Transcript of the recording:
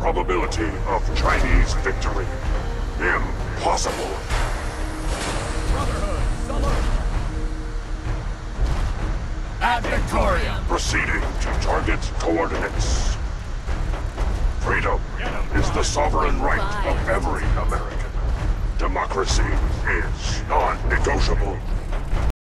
Probability of Chinese victory. Impossible. Brotherhood, salute! Ad Proceeding to target coordinates. Freedom is the sovereign right of every American. Democracy is non-negotiable.